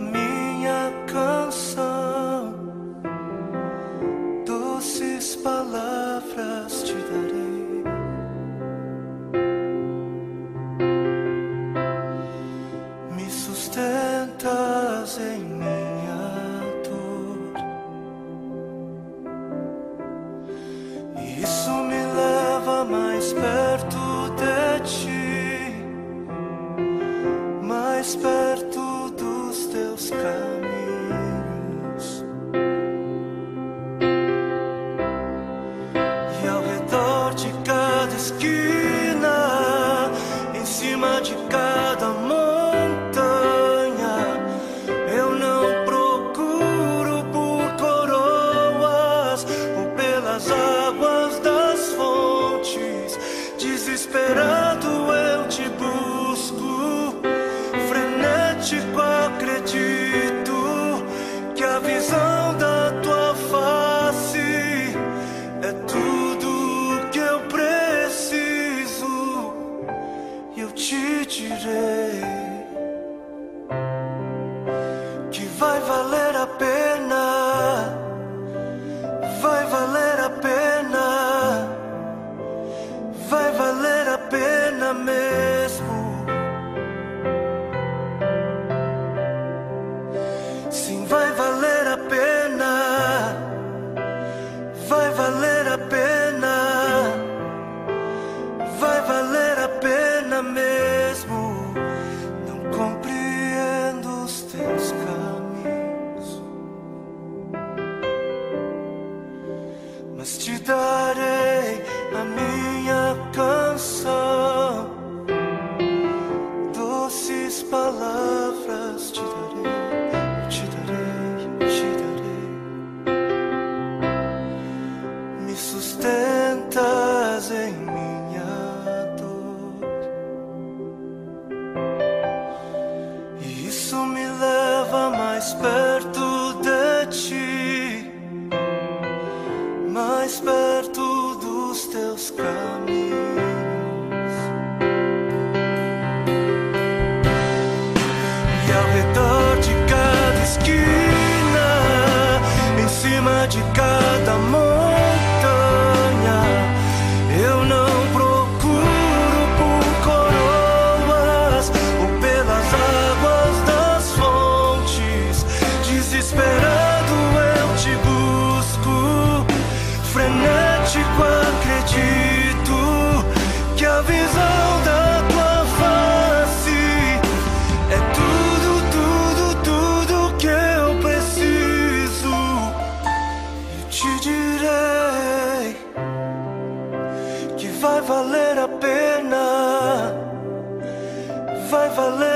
minha canção. Doces palavras te darei. Me sustentas em minha dor. Isso me leva mais perto de ti. today. mais perto de ti, mais perto dos teus caminhos. E ao redor de cada esquina, em cima de cada mão. never live.